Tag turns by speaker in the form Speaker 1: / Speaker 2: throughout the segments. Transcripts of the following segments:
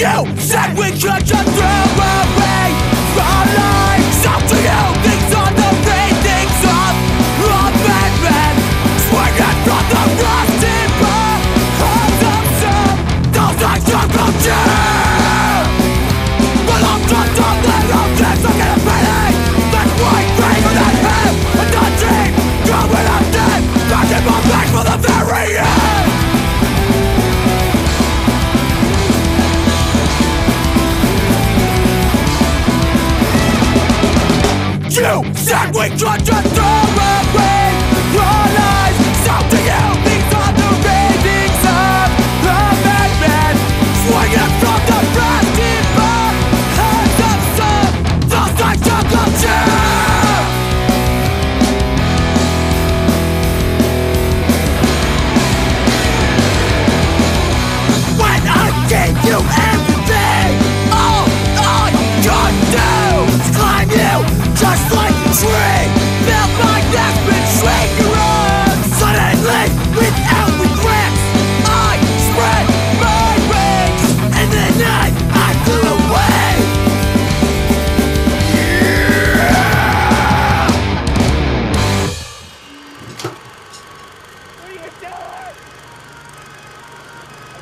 Speaker 1: You said we could just throw You. Said we could just throw away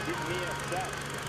Speaker 1: Give
Speaker 2: me a set.